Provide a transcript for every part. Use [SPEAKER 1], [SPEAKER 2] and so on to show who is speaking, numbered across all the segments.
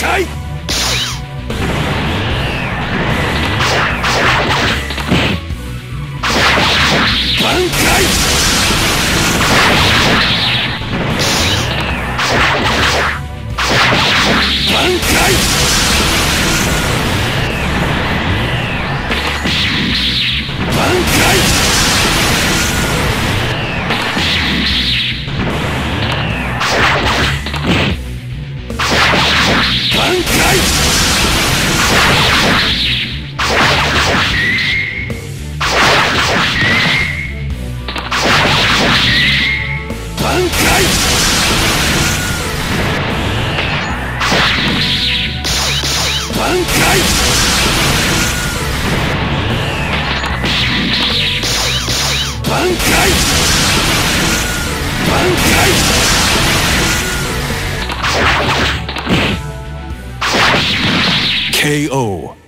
[SPEAKER 1] 开。挽回。KO.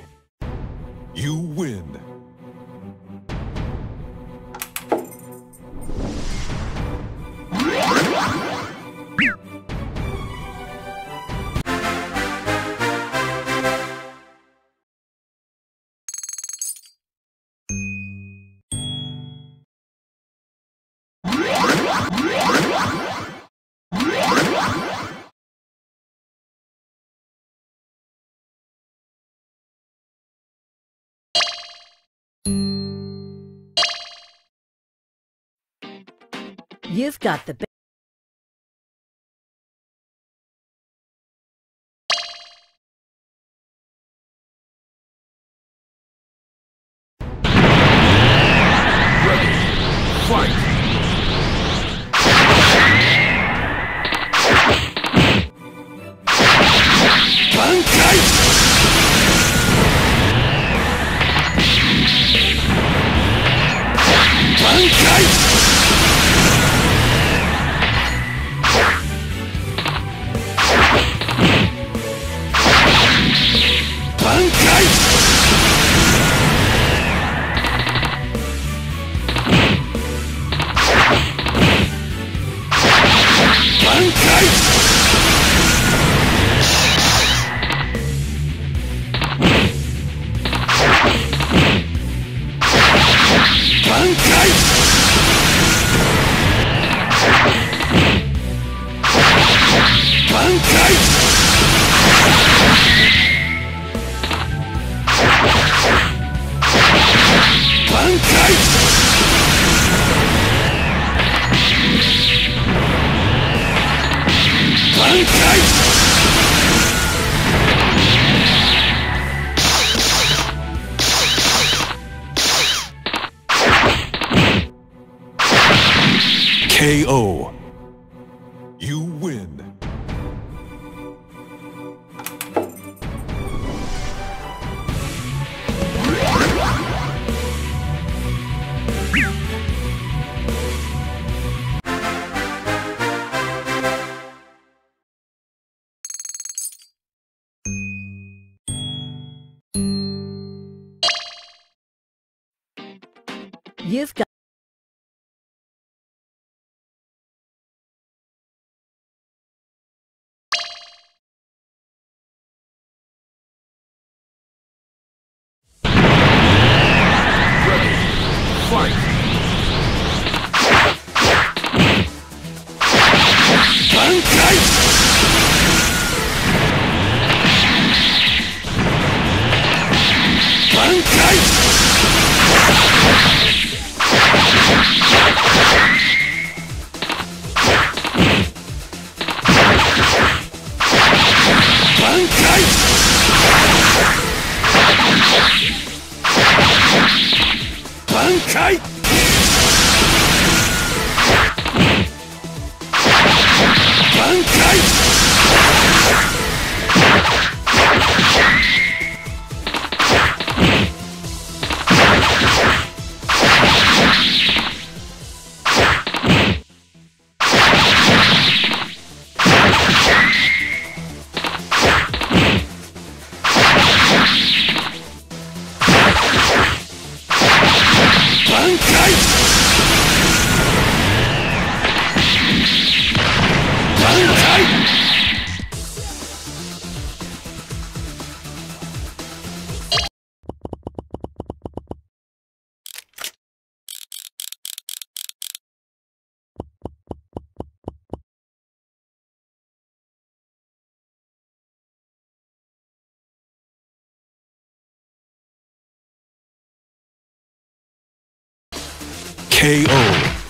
[SPEAKER 1] You've got the. KO. you've got 挽回。段階。KO.